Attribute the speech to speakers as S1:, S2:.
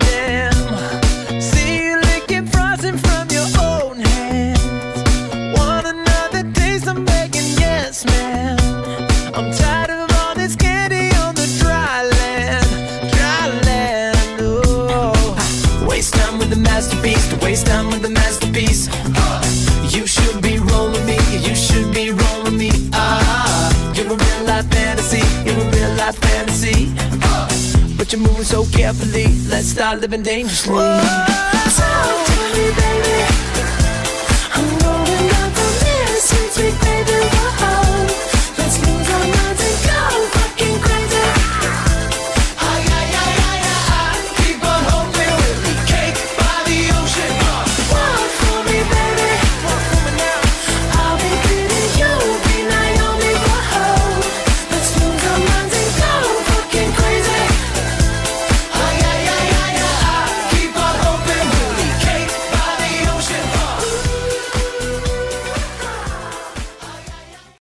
S1: See you licking from your own hands. Another taste? I'm begging, yes, man. I'm tired of all this candy on the dry land, dry land. Oh, waste time with the masterpiece. Waste time with masterpiece. Uh, you should be rolling me. You should be rolling me. Ah, you're a real life fantasy. You're a real life fantasy. Uh, but you're moving so carefully. Let's start living dangerously. Baby.